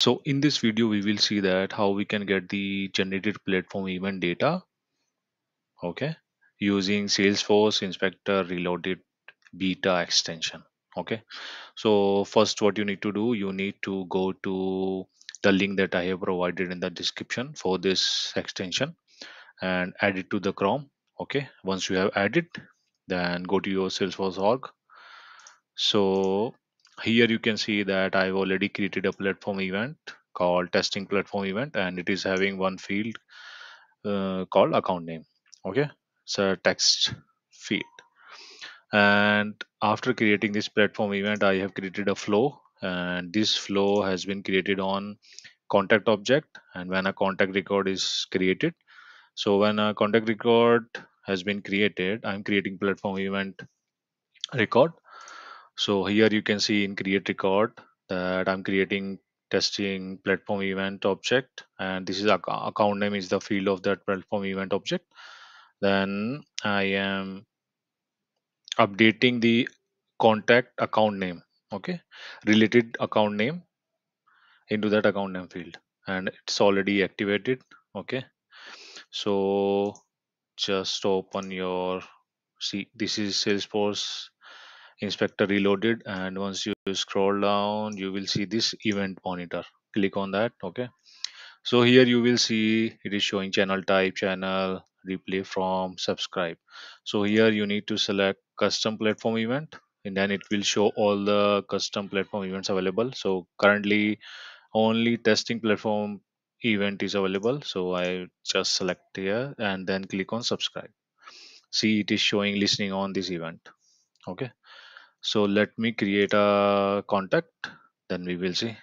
So in this video, we will see that how we can get the generated platform event data, okay, using Salesforce Inspector Reloaded Beta extension. Okay, so first, what you need to do, you need to go to the link that I have provided in the description for this extension and add it to the Chrome. Okay, once you have added, then go to your Salesforce org. So here you can see that I've already created a platform event called testing platform event and it is having one field uh, called account name. Okay? So text field. And after creating this platform event i have created a flow and this flow has been created on contact object and when a contact record is created so when a contact record has been created i'm creating platform event record so here you can see in create record that i'm creating testing platform event object and this is account name is the field of that platform event object. Then i am updating the contact account name okay? Related account name into that account name field and it's already activated okay? So just open your see this is salesforce inspector reloaded and once you scroll down you will see this event monitor. Click on that okay? So here you will see it is showing channel type channel replay from subscribe. So here you need to select custom platform event and then it will show all the custom platform events available. So currently only testing platform event is available. So i just select here and then click on subscribe. See it is showing listening on this event okay so let me create a contact then we will see.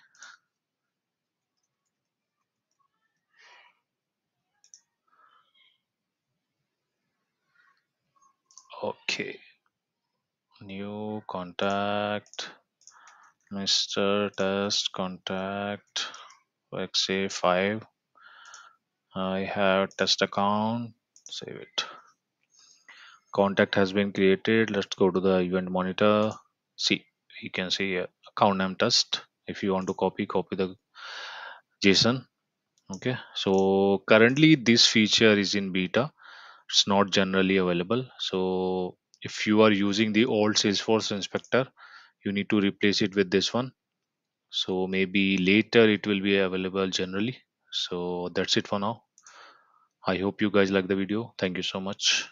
Okay. New contact mr test contact like say 5 i have test account save it contact has been created. Let's go to the event monitor. See you can see account name test. If you want to copy copy the json. Okay so currently this feature is in beta. It's not generally available. So if you are using the old salesforce inspector you need to replace it with this one. So maybe later it will be available generally. So that's it for now. I hope you guys like the video. Thank you so much